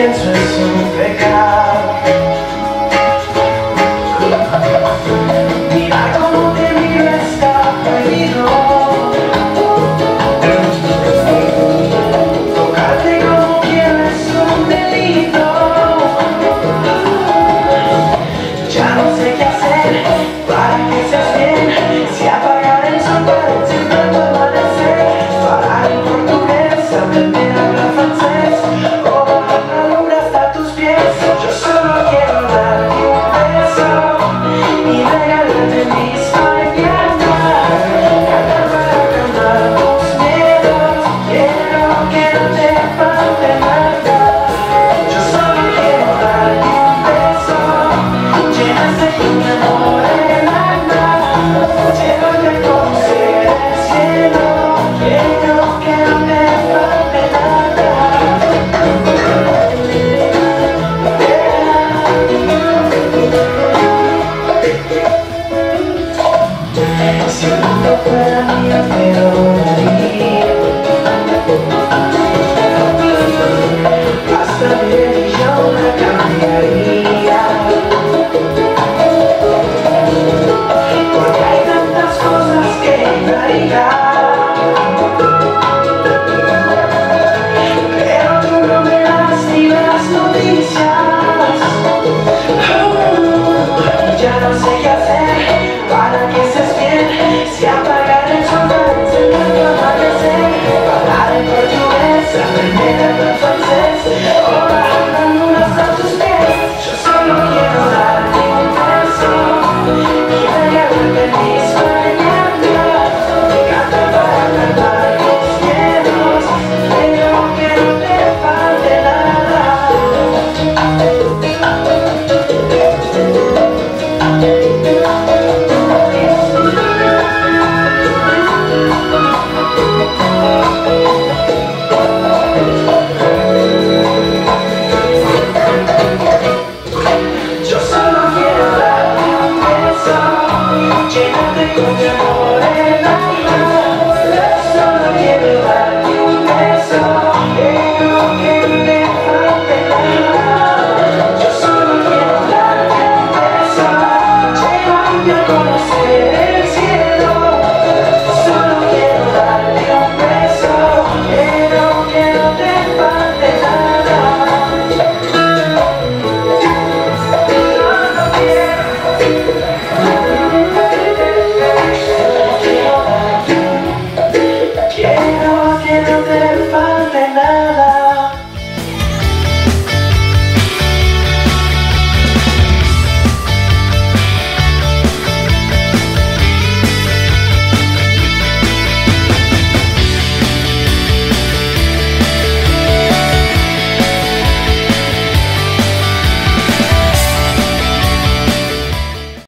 沿着速度飞高 I feel. Vengo de Morena.